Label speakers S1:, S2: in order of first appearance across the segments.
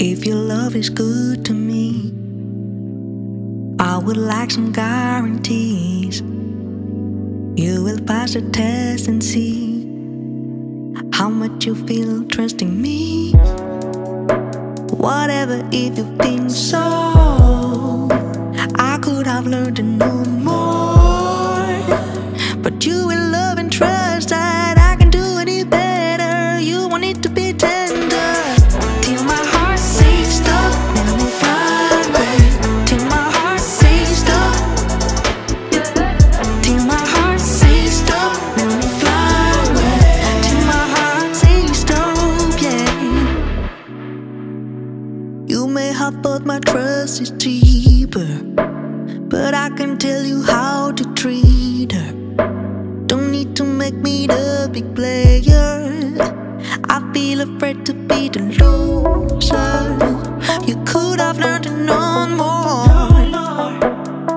S1: If your love is good to me, I would like some guarantees. You will pass the test and see how much you feel trusting me. Whatever, if you think so, I could have learned to know more. Have thought my trust is cheaper, but I can tell you how to treat her. Don't need to make me the big player. I feel afraid to be the loser. You could have learned to know more,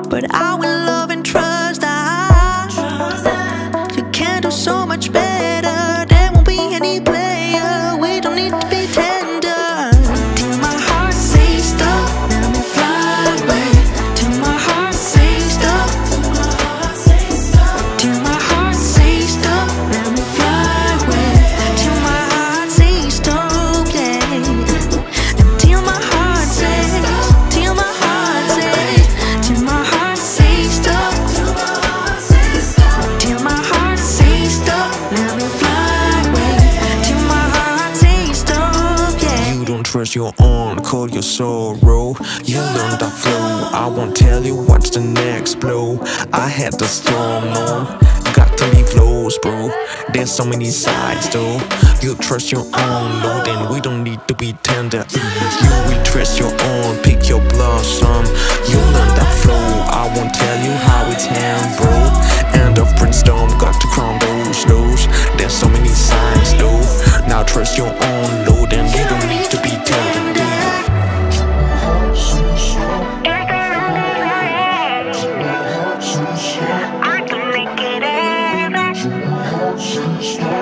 S1: but I will love and trust that you can do so much better. Don't
S2: trust your own, call your sorrow. You learn the flow. I won't tell you what's the next blow. I had the storm on. Got to leave lows, bro. There's so many sides, though. You trust your own, no, then we don't need to be tender. You will trust your own, pick your blossom. Um. You learn that since